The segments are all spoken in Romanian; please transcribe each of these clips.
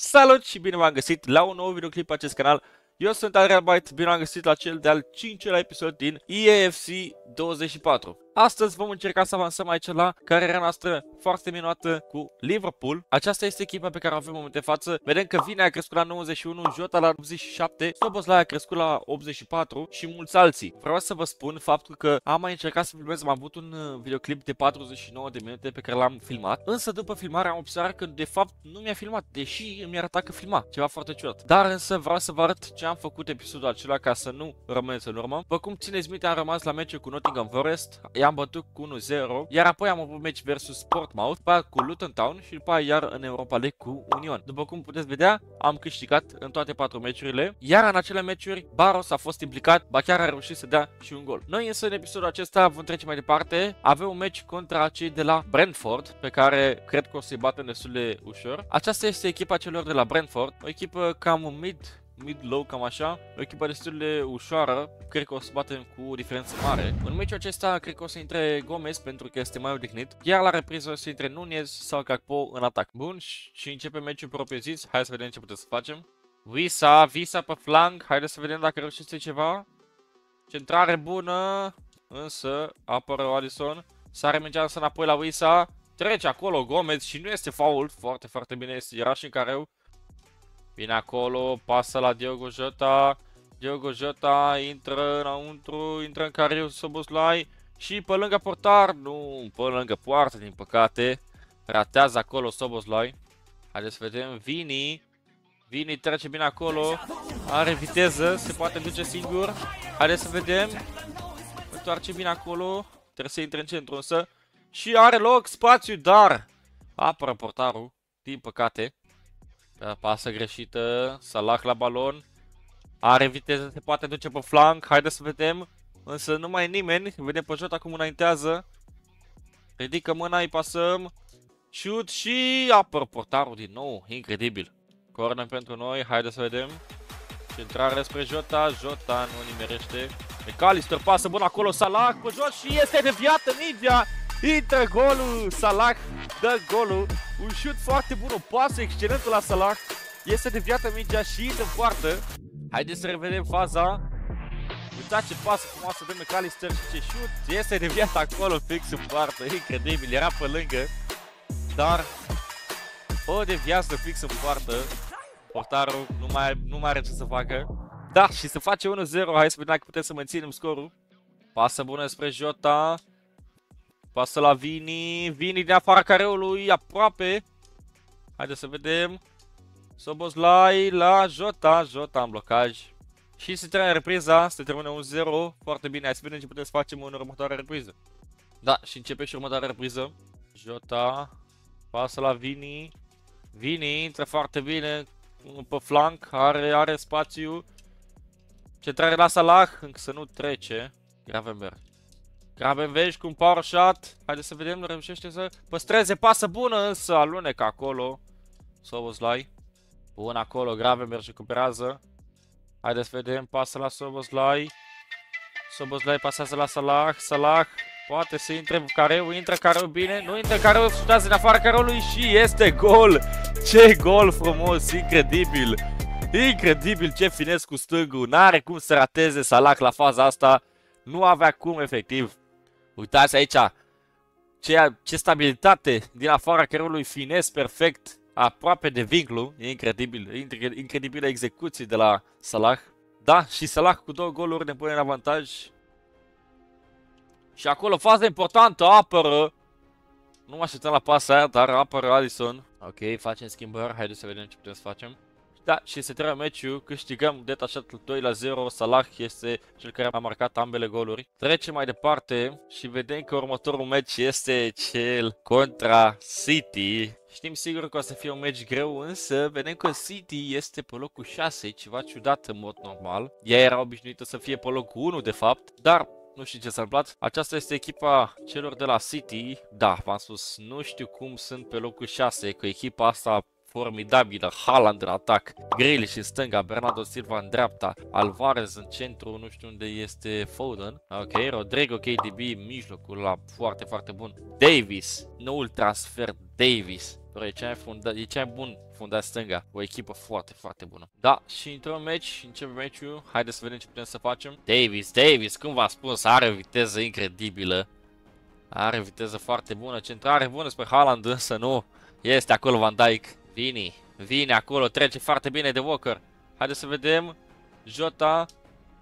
Salut și bine v-am găsit la un nou videoclip pe acest canal. Eu sunt Adrian Byte, bine am găsit la cel de-al 5-lea episod din EAFC 24. Astăzi vom încerca să avansăm aici la cariera noastră foarte minunată cu Liverpool. Aceasta este echipa pe care o avem în momentul de față. Vedem că Vine a crescut la 91, Jota la 87, Soboslai a crescut la 84 și mulți alții. Vreau să vă spun faptul că am mai încercat să filmez, am avut un uh, videoclip de 49 de minute pe care l-am filmat, însă după filmare am observat că de fapt nu mi-a filmat, deși mi arăta că filma, ceva foarte ciudat. Dar însă vreau să vă arăt ce am făcut episodul acela ca să nu rămâneți în urmă. După cum țineți minte, am rămas la meciul cu Nottingham Forest, i-am bătut cu 1-0, iar apoi am avut meci versus Portmouth, după cu Luton Town și după iar în Europa League cu Union. După cum puteți vedea, am câștigat în toate patru meciurile, iar în acele meciuri Barros a fost implicat, ba chiar a reușit să dea și un gol. Noi însă în episodul acesta vom trece mai departe, avem un meci contra cei de la Brentford, pe care cred că o să-i batem destul de ușor. Aceasta este echipa celor de la Brentford, o echipă cam mid mid-low, cam așa. O echipă destul de ușoară, cred că o să batem cu diferență mare. În meciul acesta, cred că o să intre Gomez pentru că este mai odihnit, iar la repriză o să intre Nunez sau Gakpo în atac. Bun, și începe meciul propriu zis, hai să vedem ce putem să facem. Visa, Visa pe flank, haideți să vedem dacă reușește ceva. Centrare bună, însă apără Alisson. Sare mingea însă înapoi la Visa. Trece acolo Gomez și nu este fault. Foarte, foarte bine este. Era și în careu. Vine acolo, pasă la Diogo Jota. Diogo Jota intră înăuntru, intră în careu Soboslai. Și pe lângă portar, nu, pe lângă poartă, din păcate. Ratează acolo Soboslai. Haideți să vedem, Vini. Vini trece bine acolo. Are viteză, se poate duce singur. Haideți să vedem. Întoarce bine acolo. Trebuie să intre în centru însă. Și are loc spațiu, dar apără portarul, din păcate. Da, pasă greșită, Salah la balon. Are viteză, se poate duce pe flank, haide să vedem. Însă nu mai e nimeni, vedem pe Jota cum înaintează. Ridică mâna, îi pasăm. Shoot și apăr portarul din nou, incredibil. Corner pentru noi, haide să vedem. Centrare spre Jota, Jota nu nimerește. McAllister pasă bun acolo, Salah pe jos și este deviată mingea. Intră golul, Salah dă golul. Un șut foarte bun, o pasă excelentă la Salah. Este deviată mingea și intră în poartă. Haideți să revedem faza. Uitați ce pasă frumoasă de McAllister și ce șut. Este deviat acolo fix în poartă. Incredibil, era pe lângă. Dar o deviază fix în poartă. Portarul nu mai, nu mai are ce să facă. Da, și se face 1-0. Hai să vedem dacă putem să menținem scorul. Pasă bună spre Jota. Pasă la Vini. Vini din afara careului, aproape. Haideți să vedem. Soboslai la Jota. Jota în blocaj. Și se termină repriza, se termină 1-0. Foarte bine, hai să vedem ce putem să facem în următoarea repriză. Da, și începe și următoarea repriză. Jota. Pasă la Vini. Vini intră foarte bine pe flank, are, are spațiu. Centrare la Salah, încă să nu trece. Gravenberg. Gravenberg cu un power shot. Haideți să vedem, reușește să păstreze. Pasă bună însă, alunecă acolo. Soboslai. Bun acolo, Gravenberg recuperează. Haideți să vedem, pasă la Soboslai. Soboslai pasează la Salah. Salah poate să intre în careu, intră careu bine, nu intră careu, șutează în afara careului și este gol! Ce gol frumos, incredibil! Incredibil ce finesc cu stângul, n-are cum să rateze Salah la faza asta, nu avea cum efectiv. Uitați aici, ce, ce stabilitate din afara careului finesc perfect, aproape de vinclu, e incredibil, incredibilă execuție de la Salah. Da, și Salah cu două goluri ne pune în avantaj. Și acolo faza importantă, apără. Nu mă așteptam la pasa aia, dar apără Alisson. Ok, facem schimbări, haideți să vedem ce putem să facem. Da, și se termină meciul, câștigăm detașat 2 la 0, Salah este cel care a marcat ambele goluri. Trecem mai departe și vedem că următorul meci este cel contra City. Știm sigur că o să fie un meci greu, însă vedem că City este pe locul 6, ceva ciudat în mod normal. Ea era obișnuită să fie pe locul 1 de fapt, dar nu știu ce s-a întâmplat. Aceasta este echipa celor de la City. Da, v-am spus, nu știu cum sunt pe locul 6, că echipa asta formidabilă, Haaland în atac, Grealish în stânga, Bernardo Silva în dreapta, Alvarez în centru, nu știu unde este Foden, ok, Rodrigo KDB în mijlocul la foarte, foarte bun, Davis, noul transfer Davis, Bro, e cea mai, funda, e cea mai bun fundat stânga. O echipă foarte, foarte bună. Da, și intrăm meci, începem meciul. Haideți să vedem ce putem să facem. Davis, Davis, cum v-am spus, are o viteză incredibilă. Are viteză foarte bună, centrare bună spre Haaland, însă nu. Este acolo Van Dijk. Vini, vine acolo, trece foarte bine de Walker. Haideți să vedem. Jota.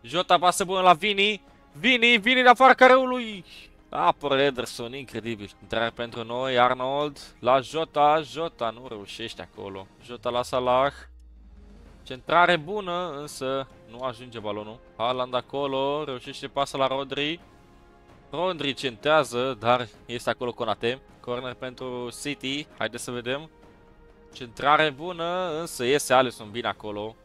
Jota pasă bună la Vini. Vini, Vini de afară careului. Apără Ederson, incredibil. Intrare pentru noi, Arnold. La Jota, Jota nu reușește acolo. Jota la Salah. Centrare bună, însă nu ajunge balonul. Haaland acolo, reușește pasă la Rodri. Rodri centează, dar este acolo Conate. Corner pentru City, haideți să vedem. Centrare bună, însă iese Alisson bine acolo.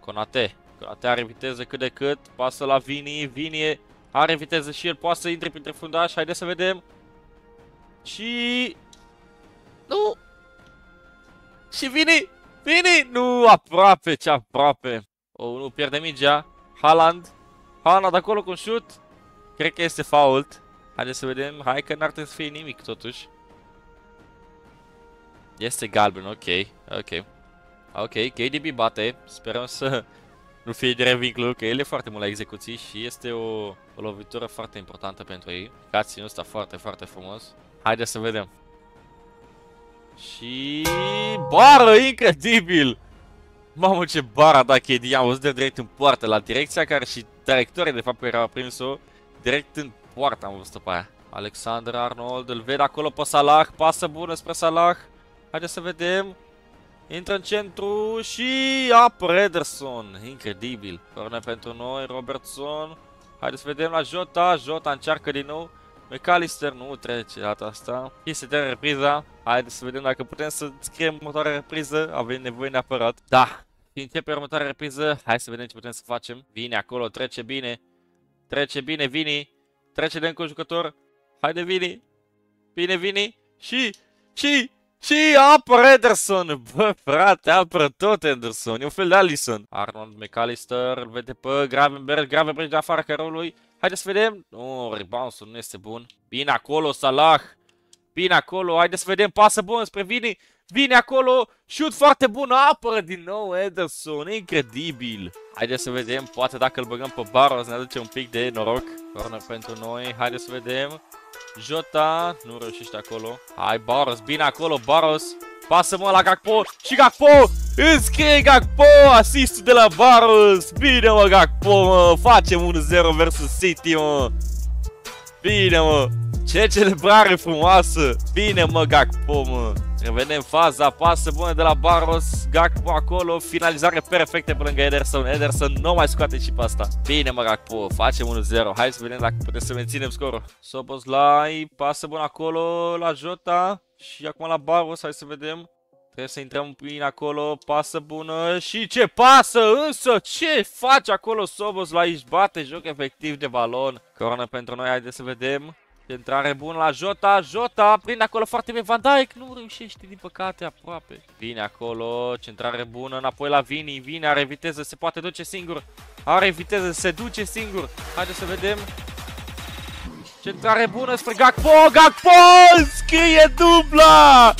Conate. Conate are viteză cât de cât. Pasă la Vini. Vini are viteză și el. Poate să intre printre fundași. Haideți să vedem. Și... Nu! Și Vini! Vini! Nu! Aproape! Ce aproape! O, oh, nu pierde mingea. Haaland. Haaland acolo cu un shoot. Cred că este fault. Haideți să vedem. Hai că n-ar trebui să fie nimic totuși. Este galben, ok. Ok. Ok, KDB bate. Sperăm să nu fie de revinclu, că el e foarte mult la execuții și este o, o lovitură foarte importantă pentru ei. Cații ăsta foarte, foarte frumos. Haideți să vedem. Și... Bară, incredibil! Mamă, ce bara da KD, am văzut de direct în poartă, la direcția care și traiectoria de fapt era prins-o, direct în poartă am văzut-o pe aia. Alexander Arnold, îl ved acolo pe Salah, pasă bună spre Salah. Haideți să vedem. Intră în centru și apă Ederson. Incredibil. Corner pentru noi, Robertson. Haideți să vedem la Jota. Jota încearcă din nou. McAllister nu trece data asta. Este de repriza. Haideți să vedem dacă putem să scriem următoarea repriză. Avem nevoie neapărat. Da. Și începe următoarea repriză. Hai să vedem ce putem să facem. Vine acolo, trece bine. Trece bine, Vini. Trece de încă un jucător. Haide, Vini. Bine, Vini. Și, și, și apără Ederson! Bă, frate, apără tot Ederson. E un fel de Allison. Arnold McAllister îl vede pe Gravenberg. Gravenberg de afară carului. Haideți să vedem. Nu, oh, rebound nu este bun. Bine acolo, Salah. Bine acolo. Haideți să vedem. Pasă bun spre Vini. Vine acolo. Shoot foarte bun. Apără din nou Ederson. Incredibil. Haideți să vedem. Poate dacă îl băgăm pe Barros ne aduce un pic de noroc. Corner pentru noi. Haideți să vedem. Jota, nu reușește acolo. Hai, Baros, bine acolo, Baros. Pasă-mă la Gakpo și Gakpo înscrie Gakpo, asistul de la Baros. Bine, mă, Gakpo, mă, facem 1-0 versus City, mă. Bine, mă. Ce celebrare frumoasă. Bine, mă, Gakpo, mă. Revenem faza, pasă bună de la Barros, Gakpo acolo, finalizare perfectă pe lângă Ederson. Ederson nu mai scoate și pe asta. Bine mă Gakpo, facem 1-0. Hai să vedem dacă putem să menținem scorul. Soboslai, pasă bună acolo la Jota și acum la Barros, hai să vedem. Trebuie să intrăm bine acolo, pasă bună și ce pasă însă, ce face acolo Soboslai, își bate joc efectiv de balon. Corona pentru noi, haideți să vedem. Centrare bună la Jota, Jota prinde acolo foarte bine Van Dijk, nu reușește din păcate aproape. Vine acolo, centrare bună, înapoi la Vini, Vini are viteză, se poate duce singur. Are viteză, se duce singur. Haideți să vedem. Centrare bună spre Gakpo, Gakpo scrie dubla!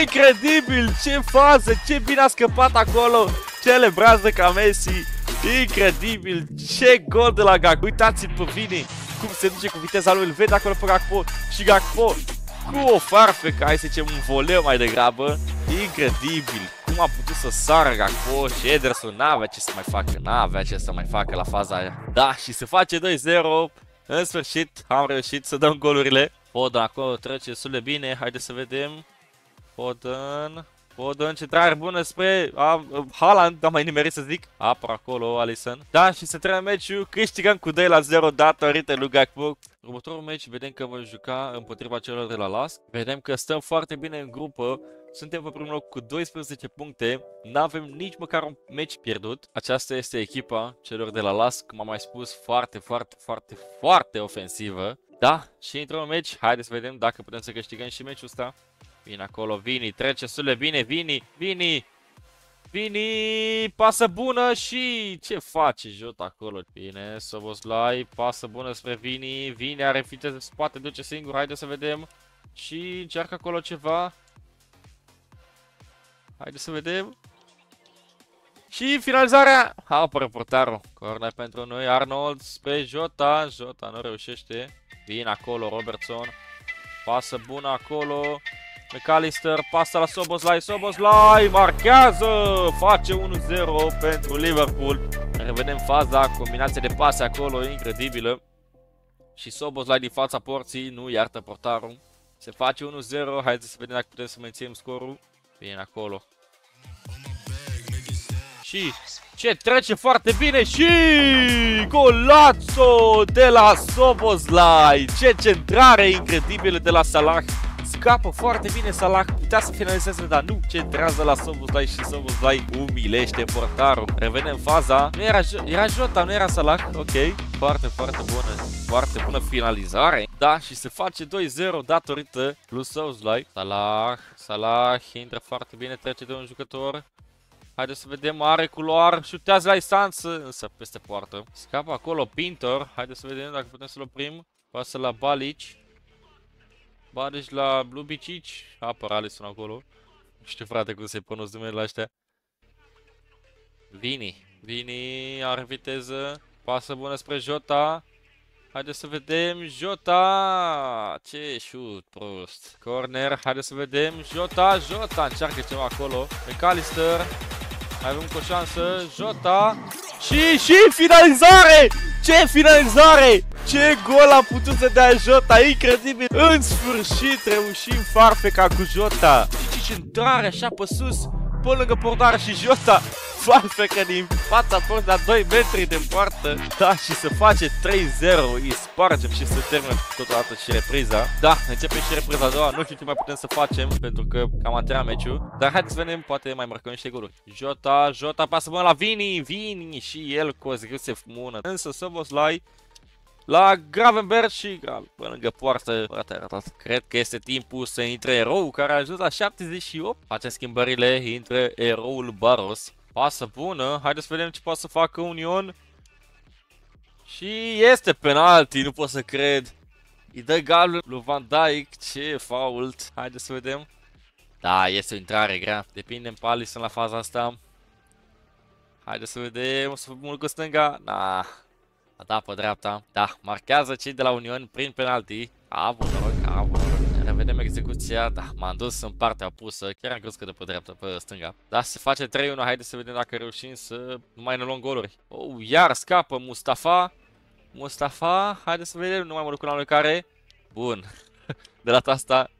Incredibil, ce fază, ce bine a scăpat acolo. Celebrează ca Messi. Incredibil, ce gol de la Gakpo. Uitați-l pe Vini cum se duce cu viteza lui, îl vede acolo pe Gakpo și Gakpo cu o farfecă, hai să zicem un voleu mai degrabă, incredibil cum a putut să sară Gakpo și Ederson n-avea ce să mai facă, n-avea ce să mai facă la faza aia. Da, și se face 2-0, în sfârșit am reușit să dăm golurile. Foden acolo trece destul de bine, haide să vedem. Foden, o dă încentrare bună spre a, Haaland, am mai nimerit să zic. Apă acolo, Alisson. Da, și se trebuie meciul, câștigăm cu 2 la 0 datorită lui Gakpo. Următorul meci vedem că vom juca împotriva celor de la LASK. Vedem că stăm foarte bine în grupă. Suntem pe primul loc cu 12 puncte. Nu avem nici măcar un meci pierdut. Aceasta este echipa celor de la LASK, cum am mai spus, foarte, foarte, foarte, foarte ofensivă. Da, și într-un meci, haideți să vedem dacă putem să câștigăm și meciul ăsta. Bine acolo, Vini, trece sule bine, Vini, Vini! Vini, pasă bună și ce face Jota acolo? Bine, Soboslai, pasă bună spre Vini. Vini are viteză, poate duce singur, haide să vedem. Și încearcă acolo ceva. Haide să vedem. Și finalizarea. Apără portarul. Corner pentru noi. Arnold spre Jota. Jota nu reușește. Vine acolo Robertson. Pasă bună acolo. McAllister, pasă la Soboslai, Soboslai marchează, face 1-0 pentru Liverpool. Revedem faza, combinație de pase acolo, incredibilă. Și Soboslai din fața porții, nu iartă portarul. Se face 1-0, haideți să vedem dacă putem să menținem scorul. Bine acolo. Și ce trece foarte bine și golazo de la Soboslai. Ce centrare incredibilă de la Salah scapă foarte bine Salah, putea să finalizeze, dar nu centrează la Soboslai și Soboslai umilește portarul. Revenem faza, nu era, era Jota, nu era Salah, ok, foarte, foarte bună, foarte bună finalizare. Da, și se face 2-0 datorită lui Soboslai. Salah, Salah intră foarte bine, trece de un jucător. Haideți să vedem, are culoar, șutează la distanță, însă peste poartă. Scapă acolo Pintor, haideți să vedem dacă putem să-l oprim. Pasă la Balici. Banici la Bicici. Apăr Alisson acolo. Nu știu frate cum se pronunț numele ăștia. Vini. Vini are viteză. Pasă bună spre Jota. Haideți să vedem. Jota! Ce șut prost. Corner. Haideți să vedem. Jota. Jota încearcă ceva acolo. McAllister. Mai avem o șansă. Jota. Și, și finalizare! Ce finalizare! Ce gol a putut să dea Jota, incredibil! În sfârșit reușim farfeca cu Jota! Și ce centrare așa pe sus, pe lângă portar și Jota! Farfecă din fața porții la 2 metri de poartă. Da, și se face 3-0, îi spargem și se termină totodată și repriza. Da, începe și repriza a doua, nu știu ce mai putem să facem, pentru că cam a terminat meciul. Dar haideți să vedem, poate mai marcăm niște goluri. Jota, Jota pasă bună la Vini, Vini și el cu o Zgusef mună. Însă Soboslai la Gravenberg și pe lângă poartă arătat. Cred că este timpul să intre erou care a ajuns la 78. Facem schimbările, intră eroul Baros. Pasă bună, haideți să vedem ce poate să facă Union. Și este penalti, nu pot să cred. Îi dă galul lui Van Dijk, ce fault. Haideți să vedem. Da, este o intrare grea. Depinde în Palisson la faza asta. Haideți să vedem, o să mult cu stânga. Da, a dat pe dreapta. Da, marchează cei de la Union prin penalti. A avut noroc, a avut noroc. Revedem execuția. Da, m-am dus în partea opusă. Chiar am crezut că de pe dreapta, pe stânga. Da, se face 3-1. Haideți să vedem dacă reușim să nu mai ne luăm goluri. Oh, iar scapă Mustafa. Mustafa, haideți să vedem, nu mai mă duc la care. Bun. De data asta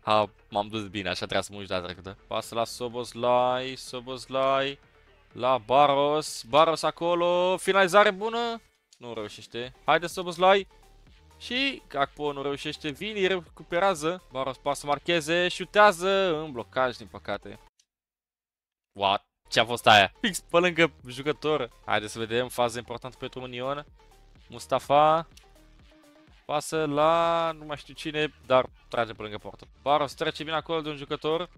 m-am dus bine, așa trebuia să mă uiți data trecută. Pasă la Soboslai, Soboslai, la Baros, Baros acolo, finalizare bună, nu reușește. Haide să Boslai. Și Gakpo nu reușește. Vini recuperează. Baros poate să marcheze. Șutează în blocaj, din păcate. What? Ce a fost aia? Fix pe lângă jucător. Haide să vedem. Fază importantă pentru Union. Mustafa. Pasă la nu mai știu cine, dar trage pe lângă portă. Baros trece bine acolo de un jucător.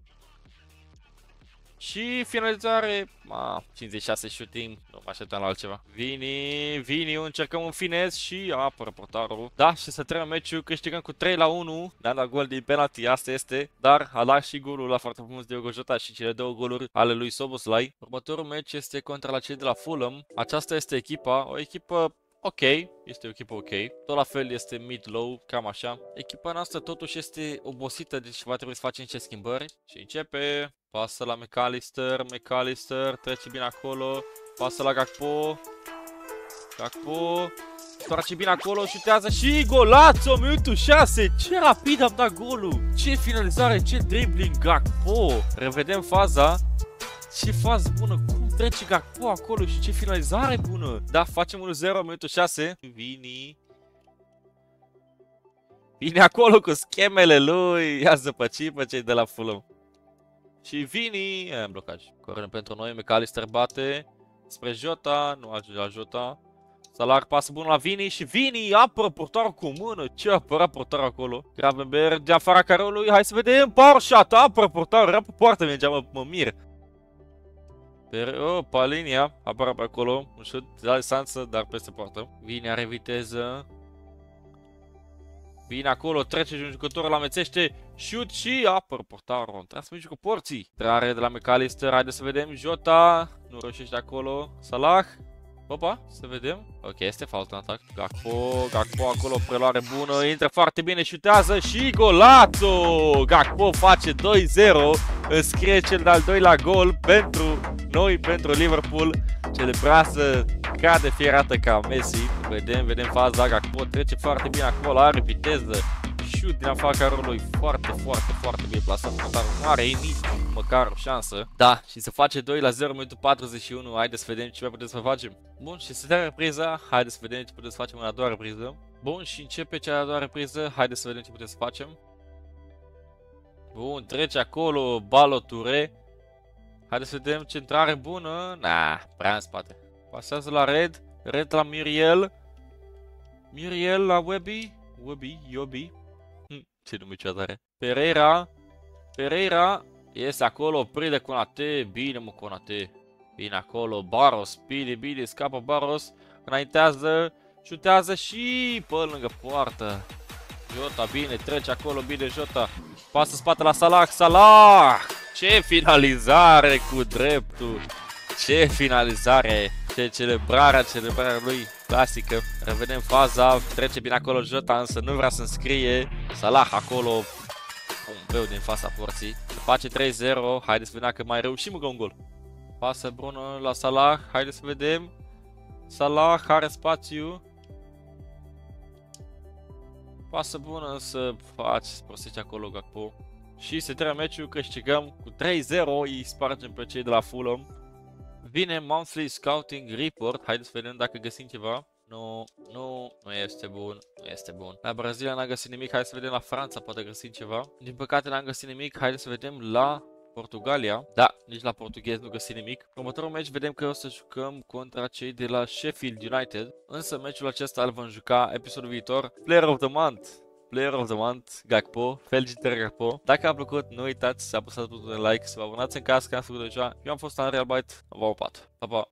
Și finalizare, ma, 56 shooting, nu mă așteptam la altceva. Vini, Vini, încercăm un finez și apără portarul. Da, și să termină meciul, câștigăm cu 3 la 1, ne-am dat gol din penalty, asta este. Dar a luat și golul la foarte frumos de Jota și cele două goluri ale lui Soboslai. Următorul meci este contra la cei de la Fulham. Aceasta este echipa, o echipă ok, este o echipă ok. Tot la fel este mid-low, cam așa. Echipa noastră totuși este obosită, deci va trebui să facem niște schimbări. Și începe, pasă la McAllister, McAllister, trece bine acolo, pasă la Gakpo, Gakpo, Trece bine acolo, șutează și golațo, minutul 6. Ce rapid am dat golul. Ce finalizare, ce dribbling, Gakpo. Revedem faza. Ce fază bună, cum trece Gakpo acolo și ce finalizare bună. Da, facem 1-0, minutul 6. Vini. Vine acolo cu schemele lui. Ia zăpăci pe cei de la Fulham. Și Vini, e, în blocaj. Corem pentru noi, McAllister bate spre Jota, nu ajunge la Jota. Salar pasă bun la Vini și Vini apără portarul cu mână. Ce apăra portarul acolo? Gravenberg de afara careului. Hai să vedem. Power shot. Apără portarul. Era pe poartă. Mergea, mă, mă mir. Per, oh, Palinia, apare pe acolo, un șut de distanță, dar peste poartă. Vine, are viteză. Vine acolo, trece de un jucător, îl amețește, shoot și apăr portarul. Transmite cu porții. Trare de la McAllister, haide să vedem, Jota, nu reușește acolo, Salah. Opa, să vedem. Ok, este fault în atac. Gakpo, Gakpo acolo, preluare bună, intră foarte bine, șutează și golazo! Gakpo face 2-0, înscrie cel de-al doilea gol pentru noi, pentru Liverpool. Celebrează ca de fierată ca Messi. Vedem, vedem faza, Gakpo trece foarte bine acolo, are viteză, șut din afara rolului foarte, foarte, foarte bine plasat. Dar nu are nici măcar o șansă. Da, și se face 2 la 0 minutul 41. Haideți să vedem ce mai putem să facem. Bun, și se dă repriza. Haideți să vedem ce putem să facem în a doua repriză. Bun, și începe cea de-a doua repriză. Haideți să vedem ce putem să facem. Bun, trece acolo Baloture. Haideți să vedem centrare bună. Na, prea în spate. Pasează la Red. Red la Miriel. Miriel la Webby. Webby, Yobi. Hm, ce nume are. Pereira. Pereira este acolo, prinde Conate. Bine mă Conate. Bine acolo, Baros. Bine, bine, scapă Baros. Înaintează, șutează și pe lângă poartă. Jota, bine, trece acolo, bine Jota. Pasă spate la Salah, Salah! Ce finalizare cu dreptul! Ce finalizare! Ce celebrarea, celebrarea lui clasică. Revedem faza, trece bine acolo Jota, însă nu vrea să înscrie. Salah acolo, un greu din fața porții. Se face 3-0, haideți să vedem că mai reușim încă un gol. Pasă bună la Salah, haideți să vedem. Salah are spațiu. Pasă bună să faci prostește acolo Gakpo. Și se termină meciul, câștigăm cu 3-0, îi spargem pe cei de la Fulham. Vine Monthly Scouting Report, haideți să vedem dacă găsim ceva. Nu, nu, nu este bun, nu este bun. La Brazilia n-am găsit nimic, hai să vedem la Franța, poate găsim ceva. Din păcate n-am găsit nimic, haideți să vedem la Portugalia. Da, nici la portughez nu găsim nimic. Următorul meci vedem că o să jucăm contra cei de la Sheffield United. Însă meciul acesta îl vom juca episodul viitor. Player of the Month. Player of the Month, Gakpo, felicitări Gakpo. Dacă a plăcut, nu uitați să apăsați butonul de like, să vă abonați în caz că am făcut deja. Eu am fost Unreal Byte, v-am Pa, pa!